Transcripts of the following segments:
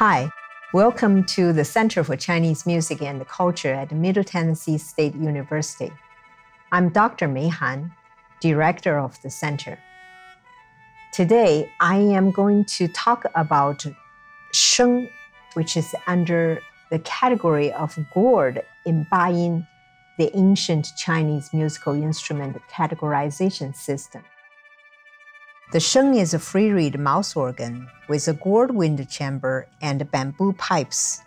Hi, welcome to the Center for Chinese Music and Culture at Middle Tennessee State University. I'm Dr. Mei Han, director of the center. Today, I am going to talk about sheng, which is under the category of gourd in Bayin, the ancient Chinese musical instrument categorization system. The sheng is a free reed mouth organ with a gourd wind chamber and bamboo pipes.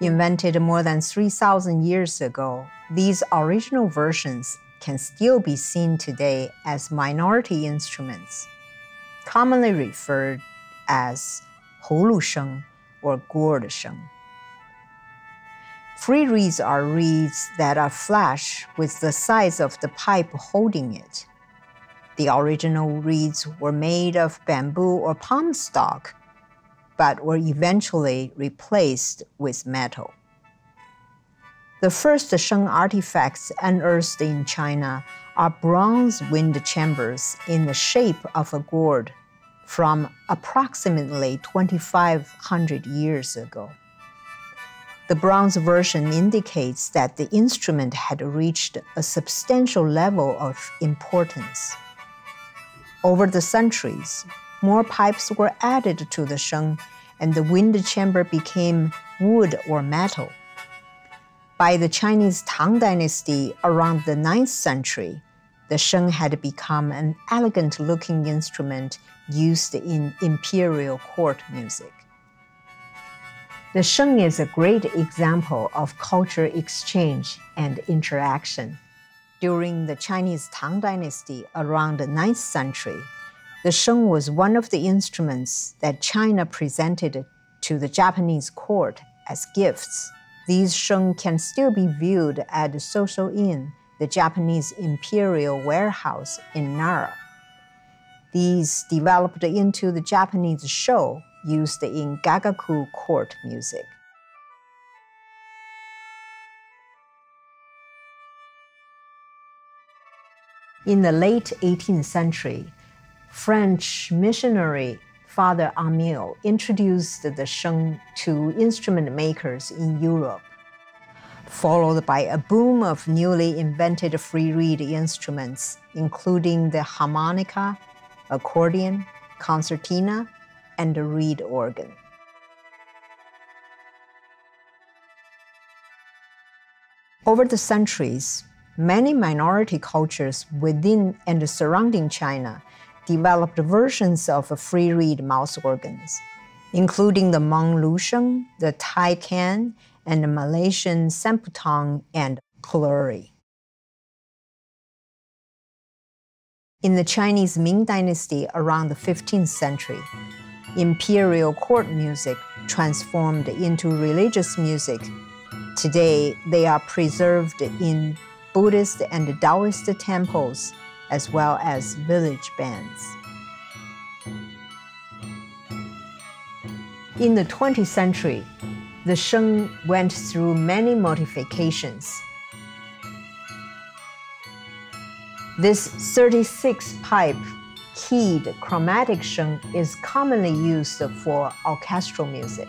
Invented more than 3,000 years ago, these original versions can still be seen today as minority instruments, commonly referred as hulu sheng or gourd sheng. Free reeds are reeds that are flash with the size of the pipe holding it. The original reeds were made of bamboo or palm stalk, but were eventually replaced with metal. The first Sheng artifacts unearthed in China are bronze wind chambers in the shape of a gourd from approximately 2,500 years ago. The bronze version indicates that the instrument had reached a substantial level of importance. Over the centuries, more pipes were added to the sheng, and the wind chamber became wood or metal. By the Chinese Tang Dynasty around the 9th century, the sheng had become an elegant looking instrument used in imperial court music. The sheng is a great example of culture exchange and interaction. During the Chinese Tang Dynasty around the 9th century, the sheng was one of the instruments that China presented to the Japanese court as gifts. These sheng can still be viewed at the Shosoin, the Japanese imperial warehouse in Nara. These developed into the Japanese sho used in gagaku court music. In the late 18th century, French missionary Father Amiot introduced the sheng to instrument makers in Europe, followed by a boom of newly invented free reed instruments, including the harmonica, accordion, concertina, and the reed organ. Over the centuries, many minority cultures within and surrounding China developed versions of free reed mouth organs, including the Hmong Lusheng, the Thai Khaen, and the Malaysian Semputong and Keluri. In the Chinese Ming Dynasty around the 15th century, imperial court music transformed into religious music. Today, they are preserved in Buddhist and Taoist temples, as well as village bands. In the 20th century, the sheng went through many modifications. This 36 pipe keyed chromatic sheng is commonly used for orchestral music.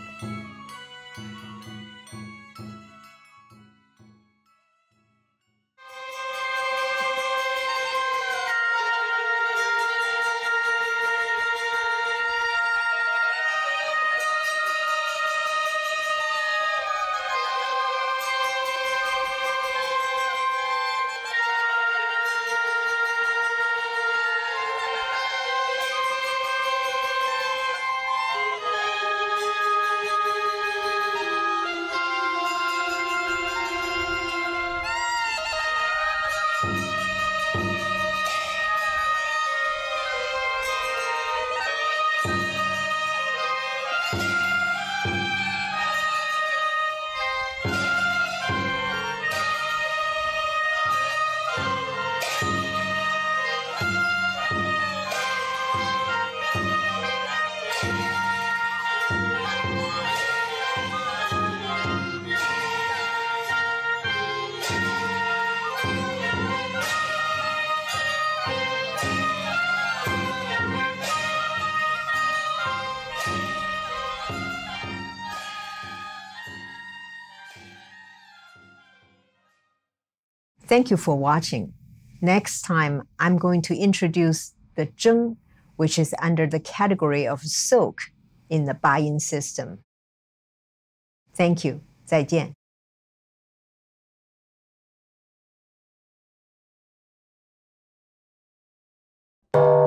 Thank you for watching. Next time, I'm going to introduce the zheng, which is under the category of silk in the Bayin system. Thank you. 再见。you